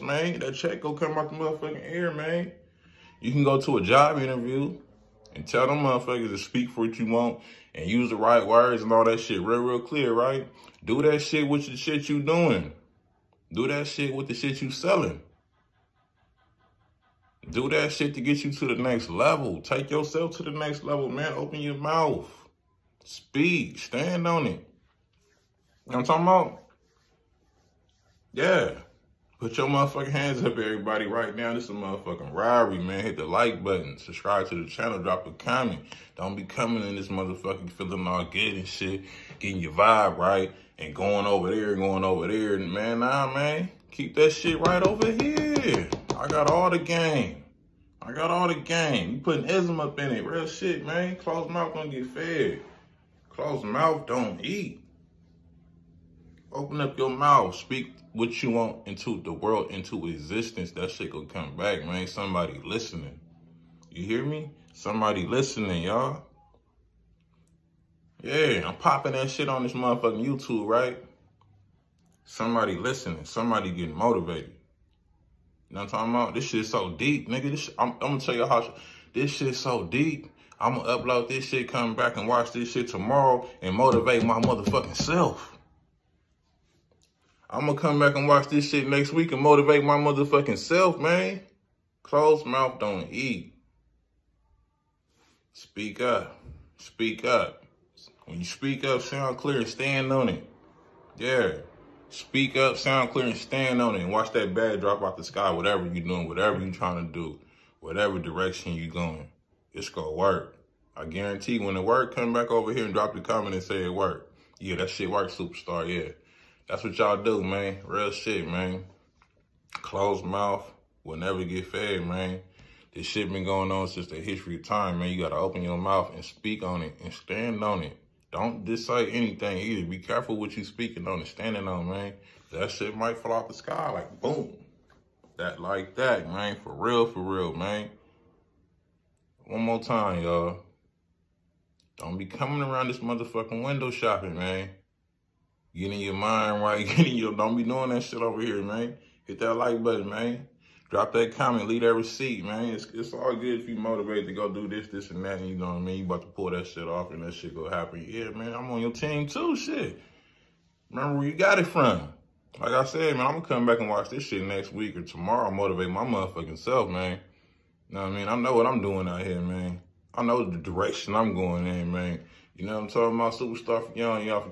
man. That check go come out the motherfucking air, man. You can go to a job interview and tell them motherfuckers to speak for what you want and use the right words and all that shit real, real clear, right? Do that shit with the shit you doing. Do that shit with the shit you selling. Do that shit to get you to the next level. Take yourself to the next level, man. Open your mouth. Speak. Stand on it. You know I'm talking about? Yeah. Put your motherfucking hands up, everybody, right now. This is a motherfucking robbery, man. Hit the like button. Subscribe to the channel. Drop a comment. Don't be coming in this motherfucking feeling all good and shit. Getting your vibe right and going over there and going over there. Man, nah, man. Keep that shit right over here. I got all the game. I got all the game. You putting ism up in it. Real shit, man. Closed mouth don't get fed. Closed mouth don't eat. Open up your mouth. Speak what you want into the world, into existence. That shit gonna come back, man. Somebody listening. You hear me? Somebody listening, y'all. Yeah, I'm popping that shit on this motherfucking YouTube, right? Somebody listening. Somebody getting motivated. You know what I'm talking about? This shit so deep, nigga. This I'm, I'm gonna tell you how this shit so deep. I'm gonna upload this shit, come back and watch this shit tomorrow and motivate my motherfucking self. I'm gonna come back and watch this shit next week and motivate my motherfucking self, man. Closed mouth don't eat. Speak up. Speak up. When you speak up, sound clear and stand on it. Yeah. Speak up, sound clear, and stand on it. And watch that bag drop out the sky, whatever you're doing, whatever you're trying to do, whatever direction you're going. It's going to work. I guarantee when the work, come back over here and drop the comment and say it worked. Yeah, that shit works, superstar. Yeah. That's what y'all do, man. Real shit, man. Closed mouth will never get fed, man. This shit been going on since the history of time, man. You got to open your mouth and speak on it and stand on it. Don't just say anything either. Be careful what you speaking on and standing on, man. That shit might fall off the sky like boom. That like that, man. For real, for real, man. One more time, y'all. Don't be coming around this motherfucking window shopping, man. Getting your mind right. Getting your don't be doing that shit over here, man. Hit that like button, man. Drop that comment, leave that receipt, man. It's, it's all good if you motivated to go do this, this, and that. And you know what I mean? You about to pull that shit off and that shit go happen. Yeah, man, I'm on your team too, shit. Remember where you got it from. Like I said, man, I'm gonna come back and watch this shit next week or tomorrow. Motivate my motherfucking self, man. You know what I mean? I know what I'm doing out here, man. I know the direction I'm going in, man. You know what I'm talking about? Superstarpheon, y'all for